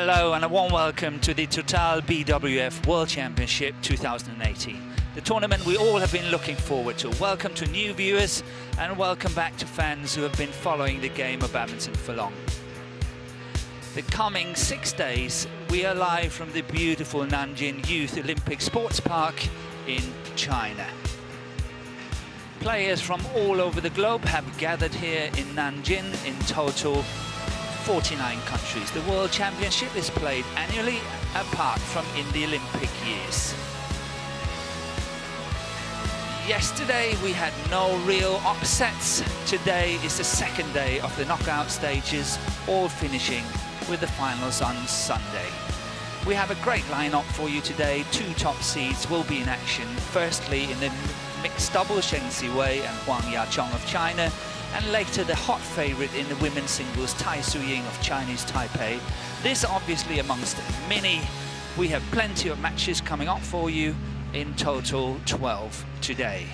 Hello and a warm welcome to the Total BWF World Championship 2018. The tournament we all have been looking forward to. Welcome to new viewers and welcome back to fans who have been following the game of badminton for long. The coming six days, we are live from the beautiful Nanjing Youth Olympic Sports Park in China. Players from all over the globe have gathered here in Nanjing in total 49 countries. The World Championship is played annually apart from in the Olympic years. Yesterday we had no real upsets. Today is the second day of the knockout stages, all finishing with the finals on Sunday. We have a great lineup for you today. Two top seeds will be in action. Firstly, in the mixed double, Zheng Siwei and Huang Yaqiong of China, and later the hot favourite in the women's singles, Tai Tzu Ying of Chinese Taipei. This obviously amongst many. We have plenty of matches coming up for you, in total 12 today.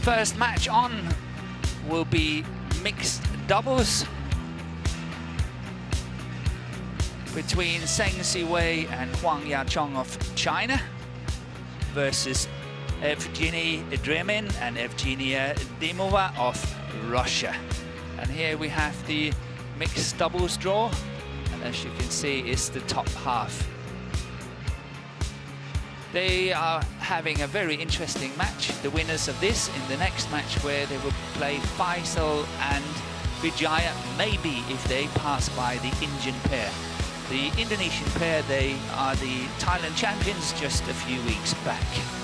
First match on will be mixed doubles between Zheng Siwei and Huang Yaqiong of China versus Evgeny Dremin and Evgenia Dimova of Russia. And here we have the mixed doubles draw. And as you can see, it's the top half. They are having a very interesting match. The winners of this in the next match where they will play Faizal and Widjaja, maybe if they pass by the Indian pair. The Indonesian pair, they are the Thailand champions just a few weeks back.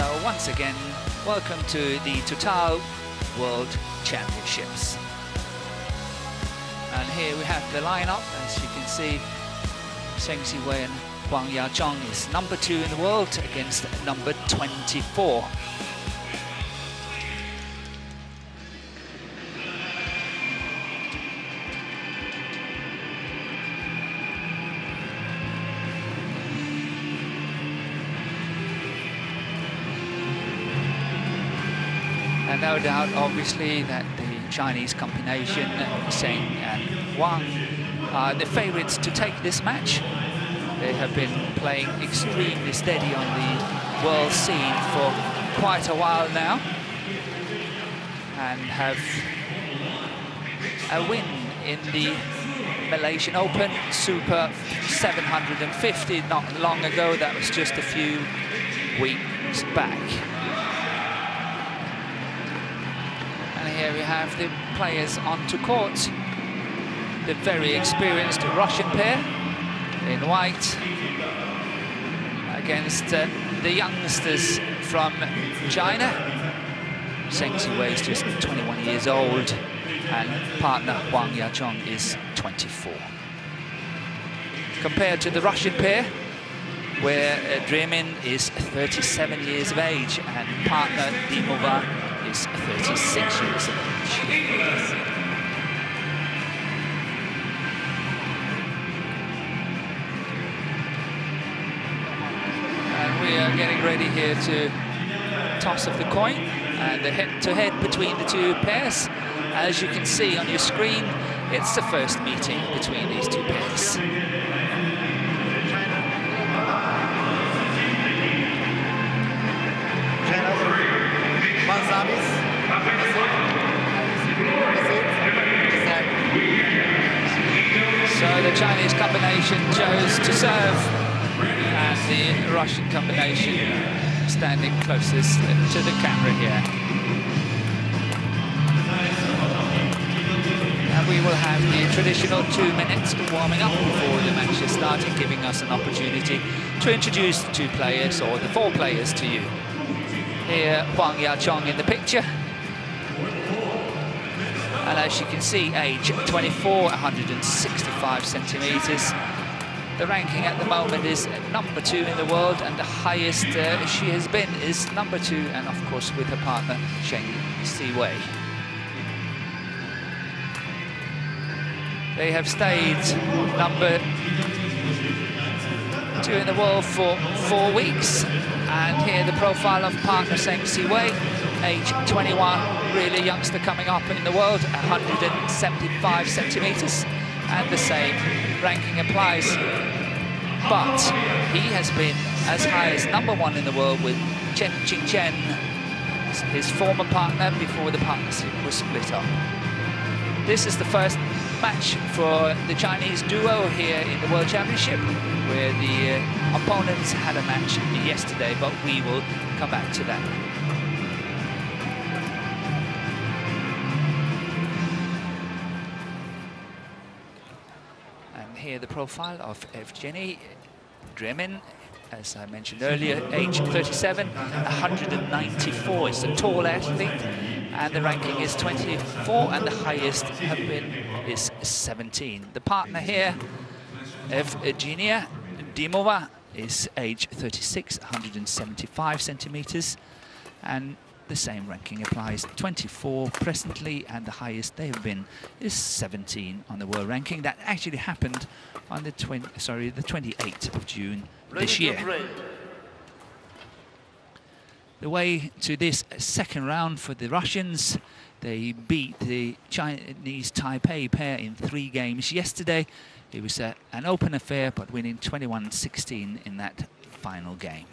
So once again, welcome to the Total World Championships. And here we have the lineup, as you can see, Zheng Siwei and Huang Yaqiong is number two in the world against number 24. No doubt, obviously, that the Chinese combination, Zheng and Huang, are the favourites to take this match. They have been playing extremely steady on the world scene for quite a while now and have a win in the Malaysian Open Super 750 not long ago. That was just a few weeks back. Here we have the players onto court. The very experienced Russian pair in white against uh, the youngsters from China. Zheng Siwei is just 21 years old and partner Huang Yaqiong is 24. Compared to the Russian pair, where uh, Dremin is 37 years of age and partner Dimova is 36 years of age. And we are getting ready here to toss of the coin and the head-to-head -head between the two pairs. As you can see on your screen, it's the first meeting between these two pairs. Russian combination standing closest to the camera here. And we will have the traditional two minutes warming up before the match is starting, giving us an opportunity to introduce the two players or the four players to you. Here, Huang Yaqiong in the picture. And as you can see, age 24, 165 centimetres. The ranking at the moment is number two in the world, and the highest uh, she has been is number two, and of course with her partner, Zheng Siwei. They have stayed number two in the world for four weeks, And here the profile of partner Zheng Siwei, age 21, really youngster coming up in the world, 175 centimeters, and the same ranking applies. But he has been as high as number one in the world with Chen Qingchen, his former partner before the partnership was split up. This is the first match for the Chinese duo here in the World Championship, where the uh, opponents had a match yesterday, but we will come back to that. Profile of Evgeny Dremin, as I mentioned earlier, age 37, 194 is a tall athlete, and the ranking is 24, and the highest have been is 17. The partner here, Evgenia Dimova, is age 36, 175 centimeters, and the same ranking applies. 24 presently, and the highest they have been is 17 on the world ranking. That actually happened on the 20, sorry, the 28th of June this year. The way to this second round for the Russians, they beat the Chinese Taipei pair in three games yesterday. It was a, an open affair, but winning 21-16 in that final game.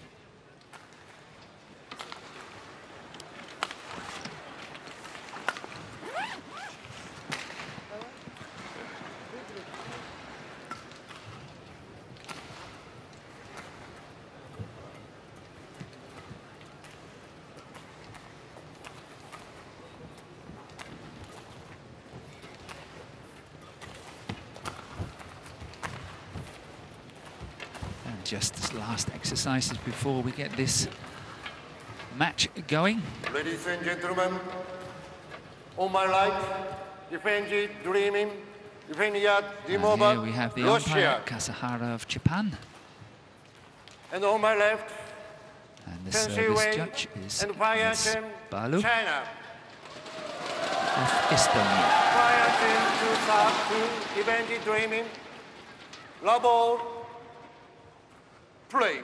just last exercises before we get this match going. Ladies and gentlemen, on my right, Evgeny Dremin, Evgenia Dimova, here we have the Russia. umpire, Kasahara of Japan. And on my left, and the service judge is Ms. Balu China. of Estonia. to start to Dremin, Labo play.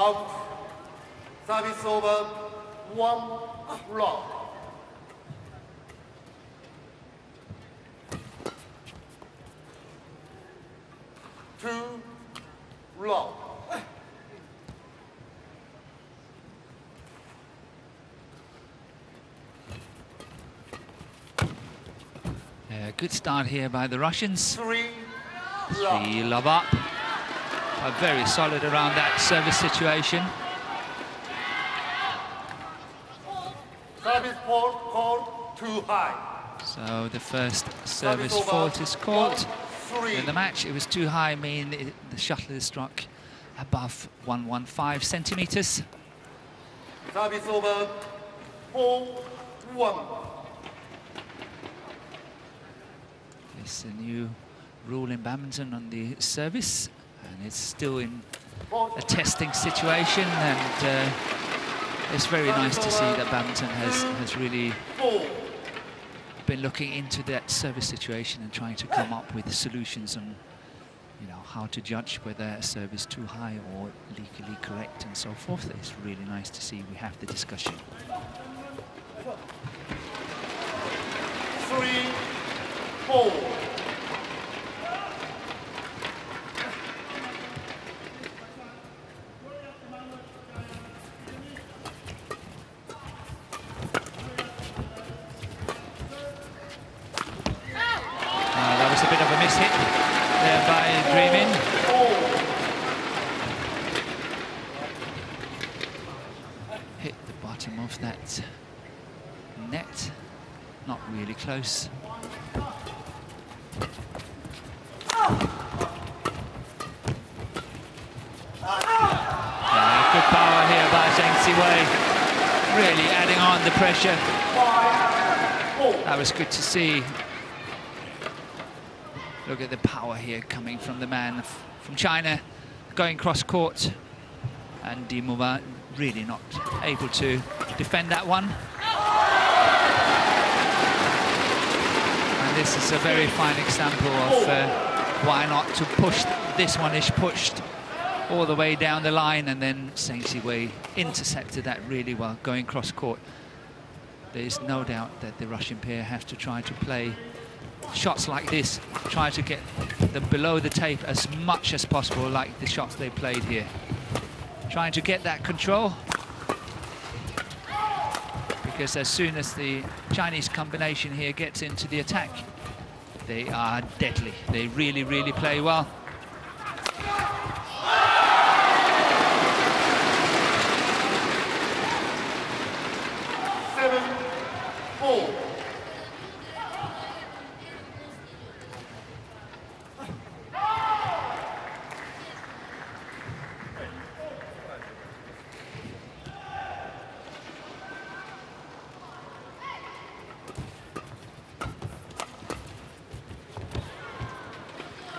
Out. Service over. One block. Two block. A good start here by the Russians. Three, Three love up. Are very solid around that service situation. Service fault called too high. So the first service, service fault is called. In the match, it was too high, meaning the shuttle is struck above 115 centimeters. Service over, four, one. It's a new rule in badminton on the service, it's still in a testing situation, and uh, it's very nice to see that badminton has, has really been looking into that service situation and trying to come up with solutions on you know, how to judge whether a serve is too high or legally correct and so forth. It's really nice to see we have the discussion. Three, four. close. Yeah, good power here by Zheng Siwei. Really adding That was good to see. Look at the power here coming from the man from China, going cross court. And Dimova really not able to defend that one. And this is a very fine example of uh, why not to push this one is pushed all the way down the line and then Zheng Siwei intercepted that really well going cross court. There is no doubt that the Russian pair have to try to play shots like this, try to get them below the tape as much as possible like the shots they played here. Trying to get that control because as soon as the Chinese combination here gets into the attack, they are deadly. They really, really play well. Seven, four.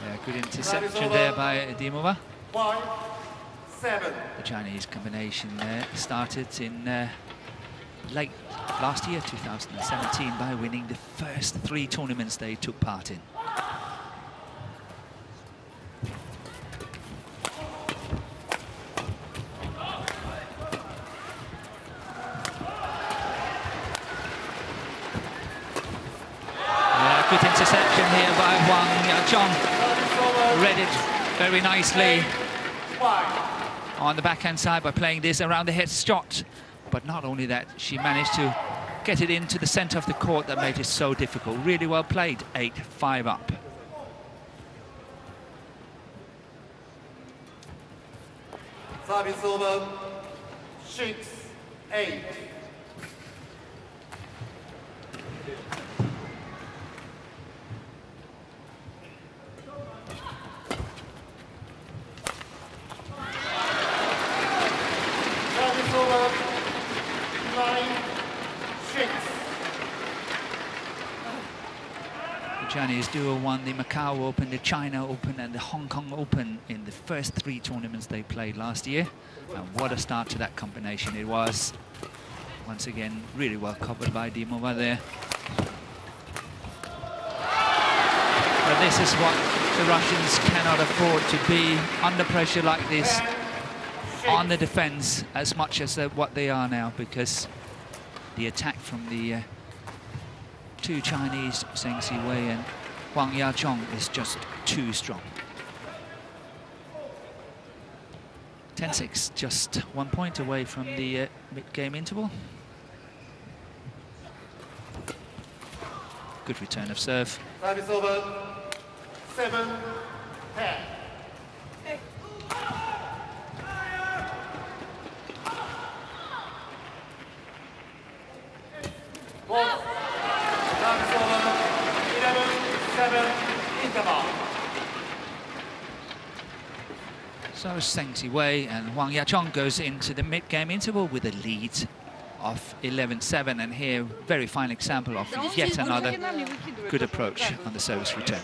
Yeah, good interception there by Dimova. Five, seven. The Chinese combination there started in uh, late last year, 2017, by winning the first three tournaments they took part in. very nicely on the backhand side by playing this around the head shot. But not only that, she managed to get it into the center of the court that made it so difficult. Really well played, 8-5 up. Service over, Six eight. Chinese duo won the Macau Open, the China Open and the Hong Kong Open in the first three tournaments they played last year. And what a start to that combination it was. Once again, really well covered by Dimova there. But this is what the Russians cannot afford to be under pressure like this on the defense as much as what they are now because the attack from the uh, two Chinese, Zheng Siwei and Huang Yaqiong, is just too strong. 10-6, just one point away from the uh, mid-game interval. Good return of serve. Service over. Seven, ten. Four. Service over. Eleven, seven, interval was and Huang Yaqiong goes into the mid-game interval with a lead of 11-7. And here, very fine example of yet another good approach on the service return.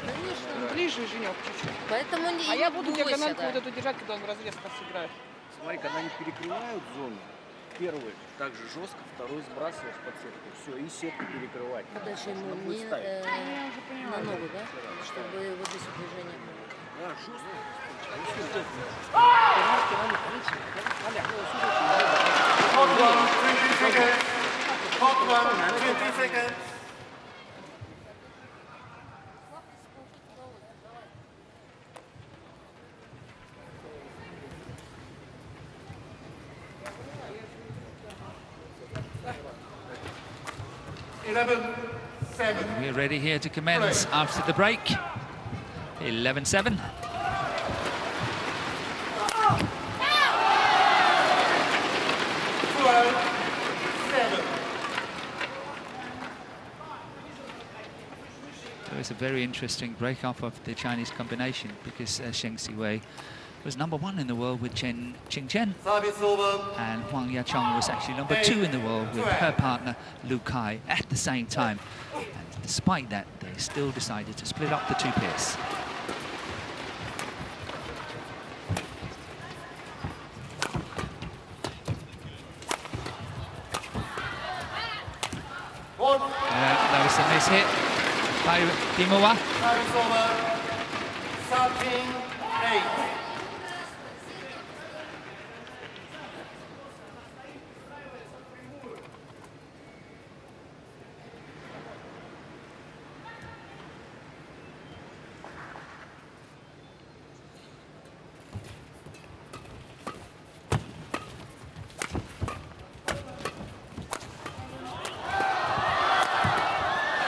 We're ready here to commence after the break. 11-7. It's a very interesting break-up of the Chinese combination because uh, Zheng Siwei was number one in the world with Chen Qingchen and Huang Yaqiong was actually number two in the world with her partner Lu Kai at the same time. And despite that, they still decided to split up the two pairs. Uh, that was a miss hit by Dimova. Service over. Thirteen, eight. eight.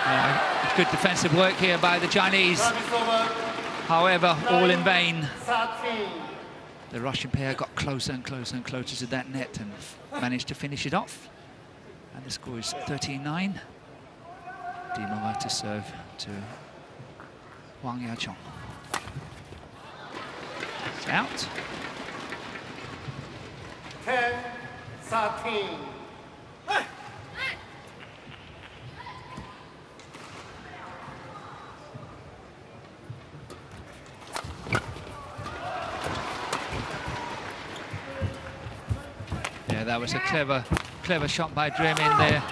Uh, good defensive work here by the Chinese. However, all in vain. The Russian pair got closer and closer and closer to that net and managed to finish it off. And the score is 13-9. Dimova to serve to Huang Yaqiong. It's out. 10, 13. Yeah, that was a clever, clever shot by Dremin there.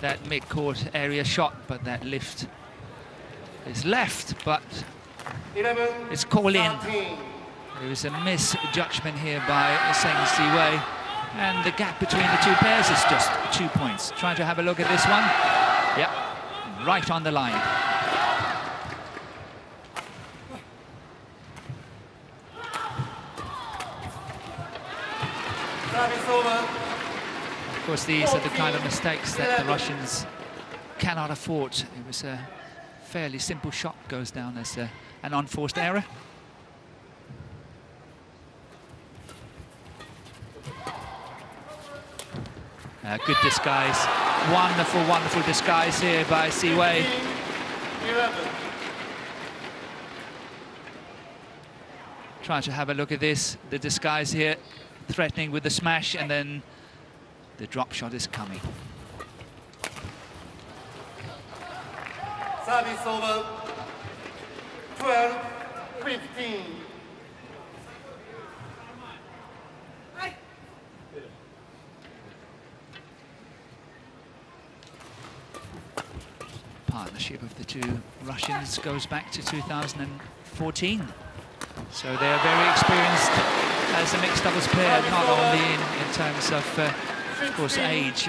That mid-court area shot, but that lift is left, but it's called in. There was a misjudgment here by Zheng Siwei. And the gap between the two pairs is just two points. Trying to have a look at this one. Yep, right on the line. Of course, these are the kind of mistakes that the Russians cannot afford. It was a fairly simple shot, goes down as a, an unforced error. Uh, good disguise. Wonderful, wonderful disguise here by Siwei. 11. Trying to have a look at this. The disguise here, threatening with the smash, and then the drop shot is coming. Service over. 12, 15. partnership of the two Russians goes back to 2014. So they are very experienced as a mixed doubles pair, not only in, in terms of, uh, of course, age,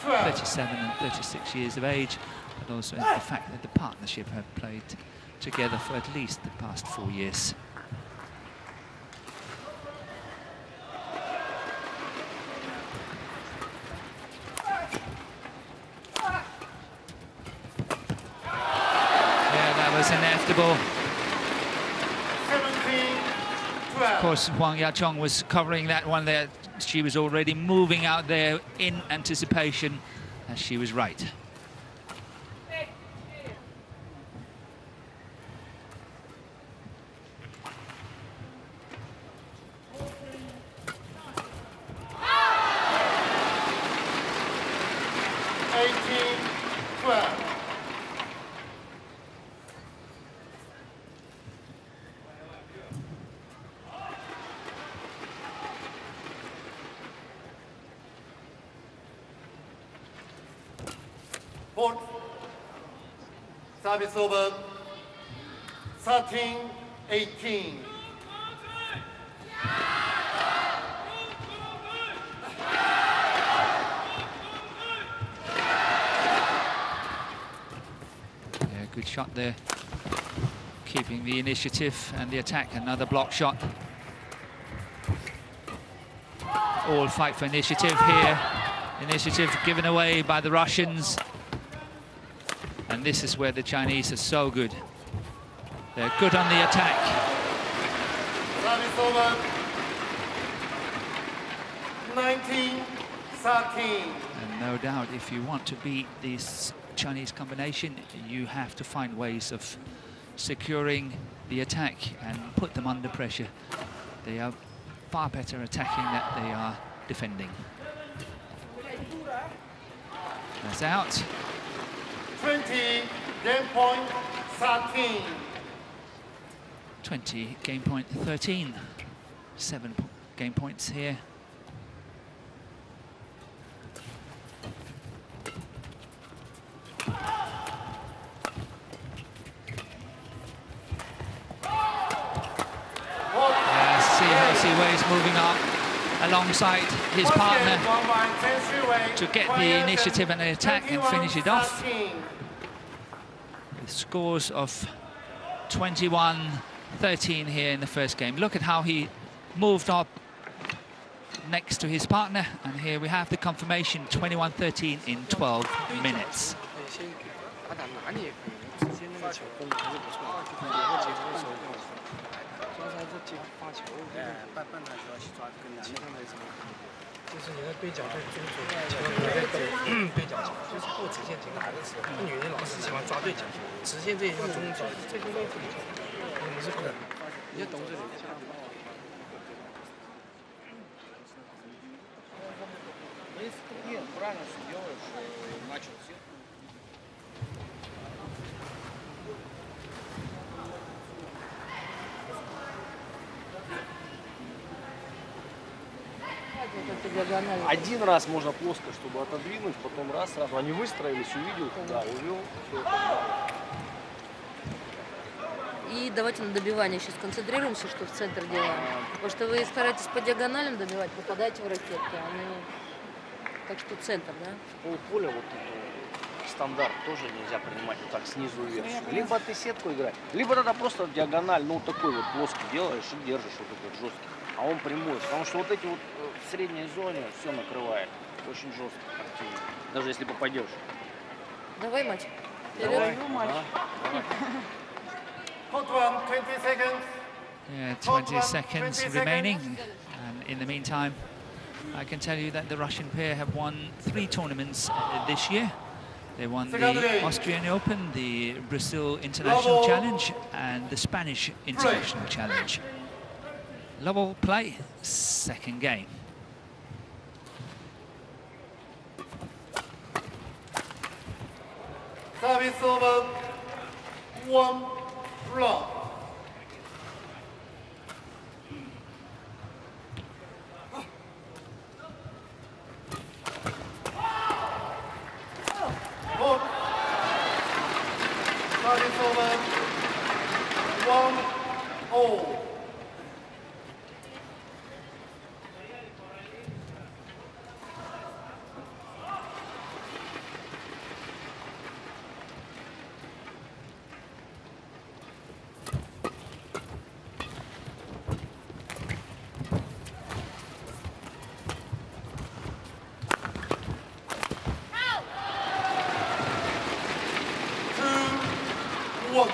37 and 36 years of age, but also in the fact that the partnership have played together for at least the past four years. Yeah, that was inevitable. 17, Of 12. Course, Huang Yaqiong was covering that one there. She was already moving out there in anticipation, and she was right. Fourth. Service over. 13, 18. Yeah, good shot there. Keeping the initiative and the attack. Another block shot. All fight for initiative here. Initiative given away by the Russians. And this is where the Chinese are so good. They're good on the attack. Service over. 19, 13. And no doubt, if you want to beat this Chinese combination, you have to find ways of securing the attack and put them under pressure. They are far better attacking than they are defending. That's out. 20, game point 13. 20, game point 13. Seven po game points here. moving up alongside his partner to get the initiative and the attack and finish it off. 21-13. with scores of 21-13 here in the first game. Look at how he moved up next to his partner, and here we have the confirmation, 21-13 in 12 minutes. 先打打拿捏也可以，直接那个球攻还是不错的，然后结合的时候更好分。主要是还是接发球，哎，半半台就要去抓更难的。没什么。就是你的对角对中左，球不会对对角球，就是后直线结合还是直。那女人老是喜欢抓对角球，直线这一条中角，这边都是角，你是可能，你要懂这里。 Нет, правильно все делаешь, э, начал сетку. диагонально. Один раз можно плоско, чтобы отодвинуть, потом раз, сразу. Они выстроились, увидел, да, увел, все И давайте на добивание сейчас концентрируемся, что в центр делаем. Потому что вы стараетесь по диагоналям добивать, попадаете в ракетки. Они... Так что центр, да? Полполя вот это стандарт тоже нельзя принимать вот так снизу вверх. Либо ты сетку играешь, либо тогда просто диагональ, ну такой вот плоский делаешь и держишь вот этот жесткий. А он прямой, потому что вот эти вот э, в средней зоне все накрывает. Очень жестко, активно. Даже если попадешь. Давай, мать. Давай. Вперед. Ага. Court one, 20 seconds. Yeah, 20 seconds 20 remaining. seconds. And in the meantime, I can tell you that the Russian pair have won three tournaments uh, this year. They won Second the game. Austrian Open, the Brazil International Level Challenge, and the Spanish International Challenge. Level play, second game. Service over. One block. Look. Service over. One all. Two, one.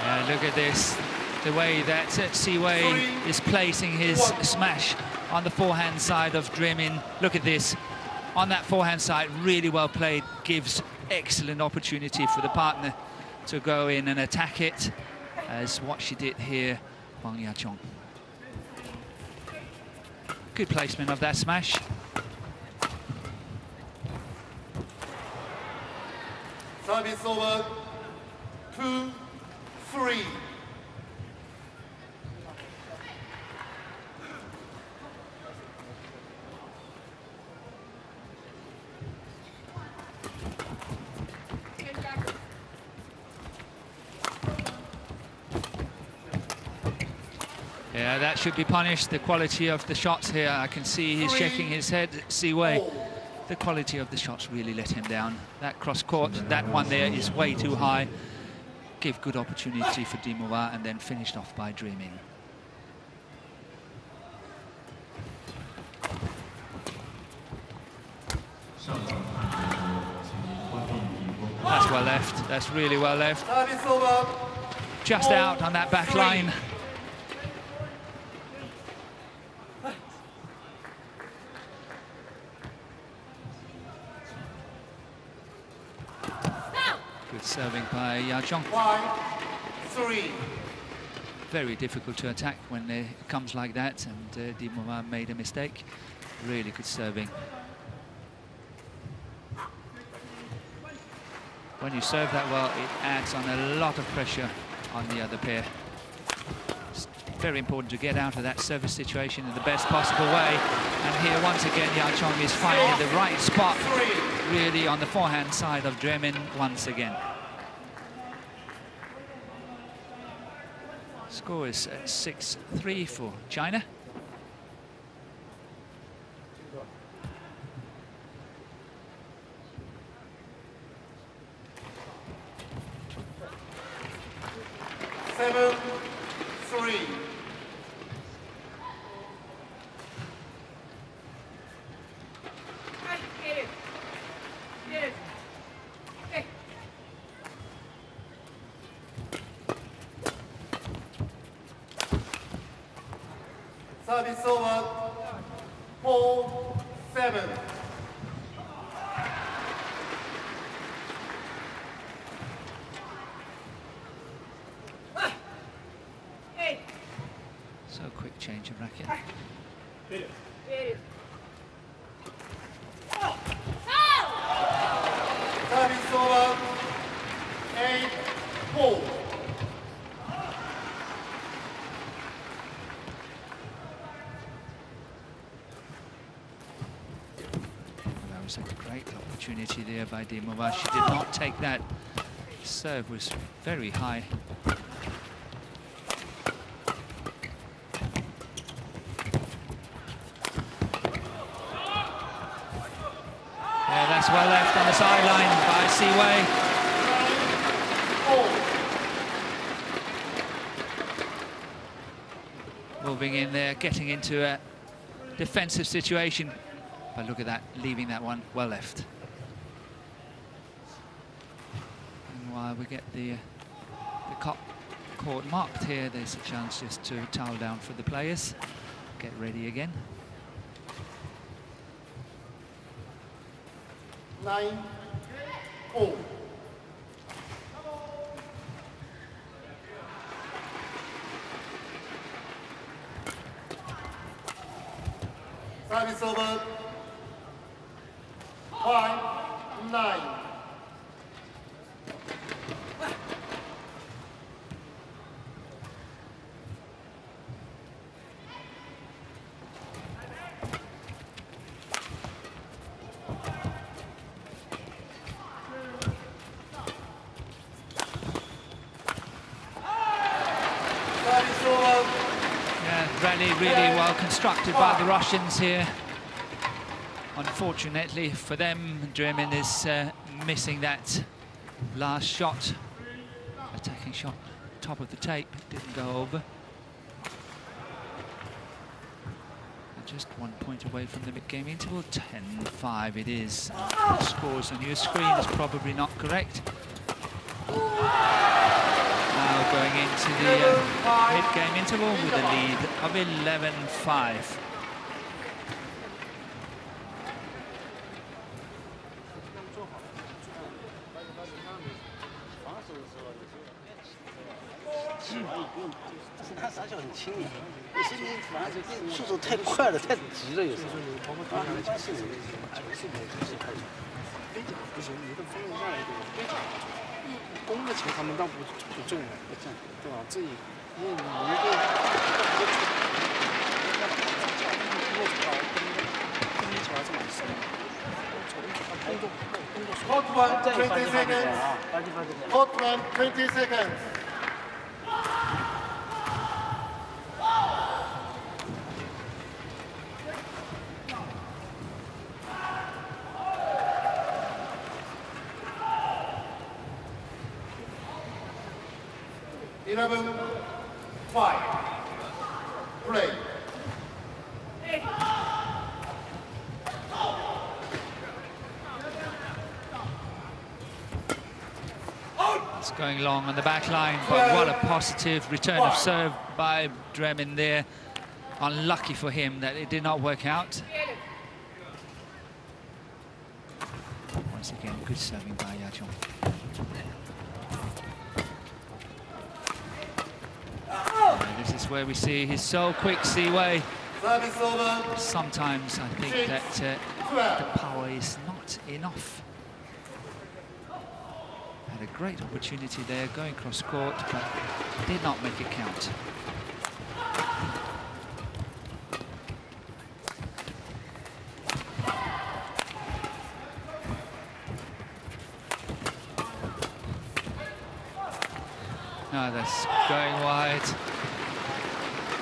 Yeah, look at this. The way that Siwei is placing his smash on the forehand side of Dremin. Look at this. On that forehand side, really well played. Gives excellent opportunity for the partner to go in and attack it, as what she did here, Huang Yaqiong. Good placement of that smash. Service over. Two, three. Yeah, that should be punished. The quality of the shots here, I can see he's Three, shaking his head. Siwei. all. The quality of the shots really let him down. That cross court, that one there is way too high. Give good opportunity for Dimova and then finished off by Dremin. That's well left. That's really well left. Just out on that back line. Good serving by Yaqiong. Five, three. Very difficult to attack when it comes like that, and uh, Dimova made a mistake. Really good serving. When you serve that well, it adds on a lot of pressure on the other pair. very important to get out of that service situation in the best possible way. And here, once again, Yaqiong is finding the right spot, really on the forehand side of Dremin once again. Score is uh, 6-3 for China. Seven, three. Service over. Four, seven. So quick change of racket. Service over. Eight, four. That was a great opportunity there by Dimova. She did not take that. Serve was very high. Yeah, that's well left on the sideline by Siwei. Moving in there, getting into a defensive situation. But look at that, leaving that one well left. And while we get the, the cop court marked here, there's a chance just to towel down for the players. Get ready again. Nine, four. Service over. Five, nine. Service over. Yeah, rally really well constructed by the Russians here. Unfortunately for them, Dremin is uh, missing that last shot. Attacking shot, top of the tape, didn't go over. Just one point away from the mid-game interval, 10-5 it is. The scores on your screen is probably not correct. Going into the uh, mid-game interval with a lead of 11-5. 뭔가 잘 담는다고 보증을 했잖아. 또 어쩌니 얘는 이게 Hot one, 20 seconds. Hot one, 20 seconds. Long on the back line, but what a positive return of serve by Dremin there. Unlucky for him that it did not work out. Once again, good serving by. Yeah, this is where we see his so quick Siwei. Sometimes I think that uh, the power is not enough. Had a great opportunity there, going cross court, but did not make it count. No, that's going wide.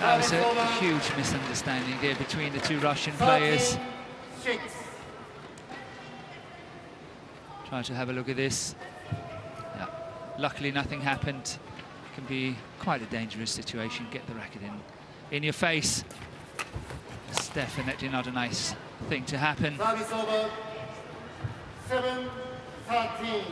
That was a huge misunderstanding there between the two Russian players. Trying to have a look at this. Luckily, nothing happened. It Can be quite a dangerous situation. Get the racket in in your face. It's definitely not a nice thing to happen. Service over. 7, 13.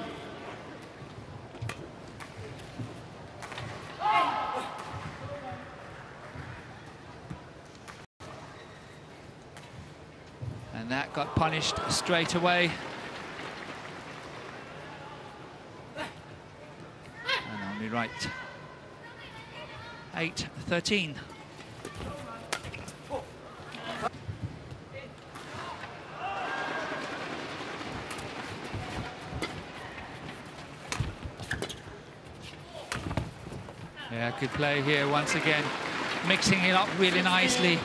And that got punished straight away. And only right. 8-13. Yeah, good play here once again. Mixing it up really nicely.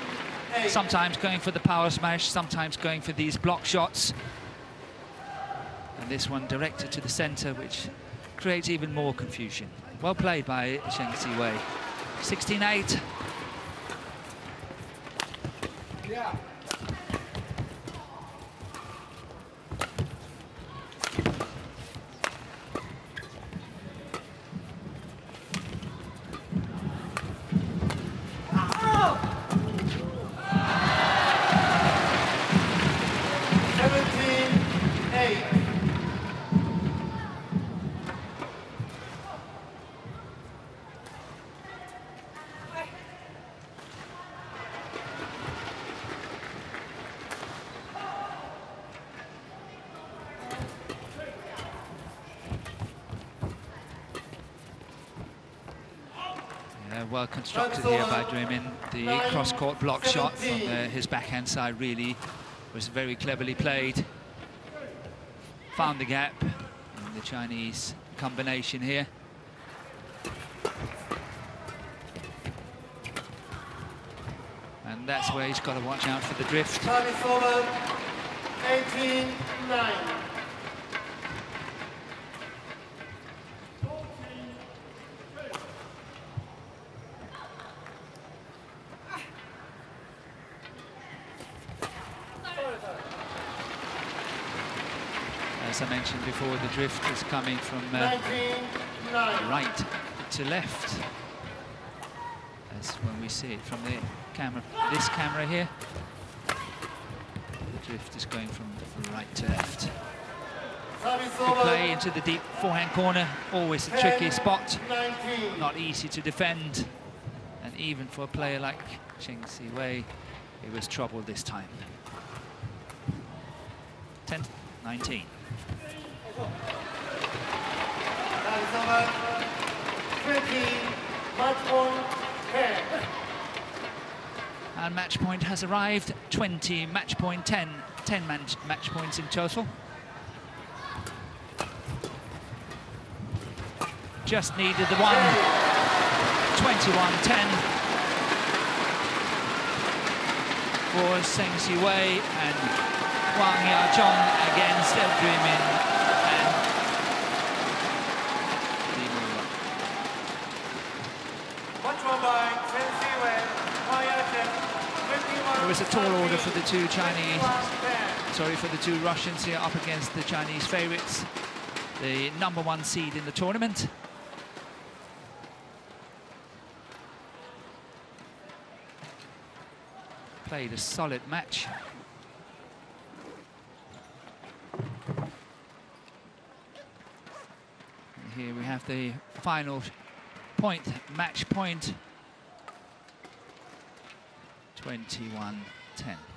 Sometimes going for the power smash, sometimes going for these block shots. And this one directed to the center, which creates even more confusion. Well played by Zheng Siwei. 16-8. Well constructed here by Dremin. The cross-court block shot from uh, his backhand side really was very cleverly played. Found the gap in the Chinese combination here. And that's where he's got to watch out for the drift. Service over. 18, 9. As I mentioned before, the drift is coming from uh, 19, right to left. That's when we see it from the camera, this camera here. The drift is going from right to left. Over. play into the deep forehand corner, always a tricky spot, not easy to defend. And even for a player like Zheng Siwei, it was trouble this time. 10, 19. Service over. 20, match point, 10. And match point has arrived, 20, match point 10, 10 match, match points in total. Just needed the one, 21-10 for Zheng Siwei and Huang Yaqiong against Dremin and Dimova. Match won by Zheng Siwei, Huang Yaqiong, 21. It was a tall order for the two Chinese sorry, for the two Russians here up against the Chinese favourites, the number one seed in the tournament. Played a solid match. And here we have the final point, match point, 21-10.